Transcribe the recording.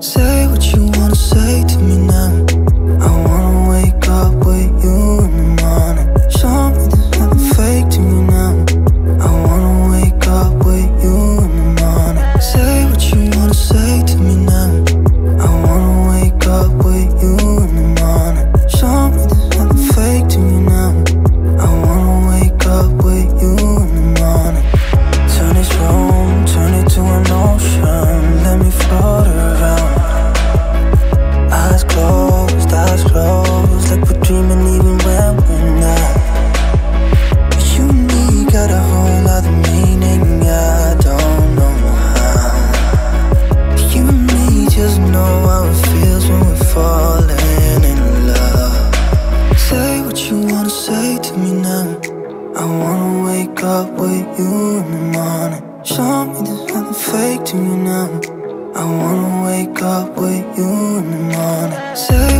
Say what you want Something that I've fake to you now. I wanna wake up with you in the morning. Say